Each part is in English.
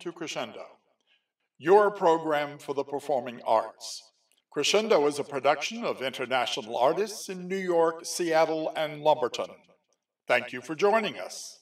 to Crescendo, your program for the performing arts. Crescendo is a production of international artists in New York, Seattle, and Lumberton. Thank you for joining us.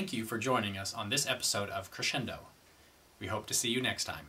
Thank you for joining us on this episode of Crescendo. We hope to see you next time.